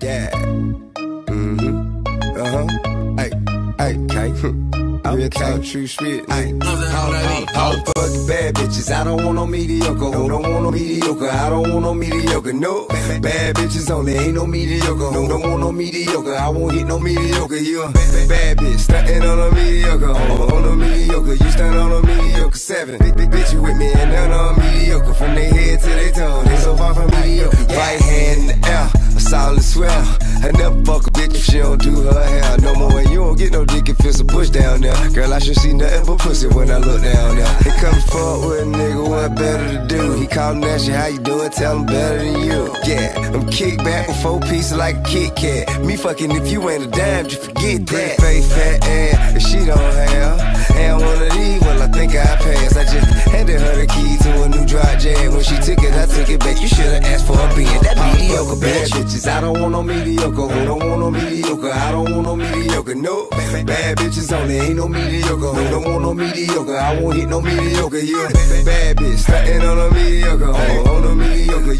Yeah. Mm-hmm. Uh-huh. Hey, hey, okay. Real talk, true spit. Ay, all the fucking bad bitches. I don't want no mediocre. No, don't want no mediocre. I don't want no mediocre. No, bad bitches only. Ain't no mediocre. No, don't want no mediocre. I won't hit no mediocre. You a bad bitch. Stuntin' on a mediocre. On, on a mediocre. You stand on a mediocre. Seven. Big, big bitch, you with me. And none on mediocre. From their head to their toe. They so far from mediocre. Right hand air. A solid swell. I never fuck a bitch if she don't do her hair no more. And you don't get no dick if it's a bush down there. Girl, I should see nothing but pussy when I look down there. He come forward with a nigga, what better to do? He callin' and you how you doing, tell him better than you. Yeah, I'm kick back with four pieces like a Kit Kat. Me fucking if you ain't a dime, you forget that. Face fat ass, if she don't have. And one of these, well, I think I passed. I just handed her the key to a new dry jam. When she took it, I took it back. You should've asked for a being mediocre. Bad bitches, I don't want no mediocre. Who don't want no mediocre? I don't want no mediocre. No, bad bitches only ain't no mediocre. Who don't want no mediocre? I won't hit no mediocre. You a bad bitch, stuntin' on a mediocre. On, on a mediocre,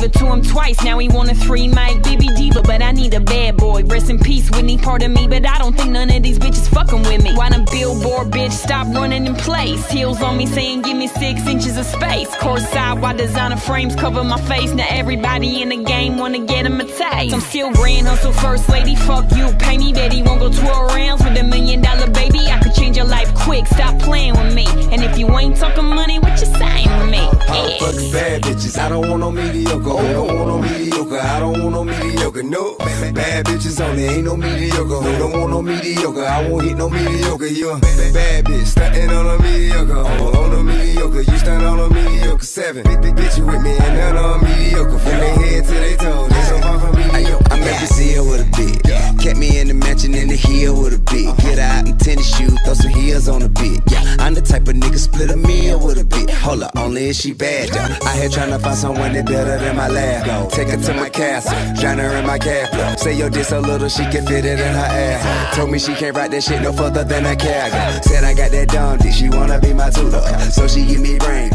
gave it to him twice. Now he want a three mic Baby Diva, but I need a bad boy. Rest in peace, Whitney, pardon me, but I don't think none of these bitches fucking with me. Why the billboard bitch stop running in place? Heels on me saying give me six inches of space. Course side, why designer frames cover my face? Now everybody in the game wanna get him a taste. I'm still grand hustle first lady, fuck you, pay me, bet he won't go 12 rounds with a million dollar baby. I could change your life quick, stop playing with me. And if you ain't talking money, what you me? Fucking bad bitches, I don't want no mediocre. I don't want no mediocre. I don't want no mediocre. No, bad bitches on only ain't no mediocre. Who don't want no mediocre? I won't hit no mediocre. You a bad bitch, stuntin' on a mediocre. On, a mediocre, you stand on a mediocre. Seven, bitch, you with me Yeah, I'm the type of nigga split a meal with a bitch. Hold up, only if she bad though. I here tryna find someone that better than my lab. Take her to my castle, drown her in my flow. Say yo, this so little she can fit it in her ass. Told me she can't ride that shit no further than a cargo. Said I got that dumb dick, she wanna be my tutor. So she give me brain,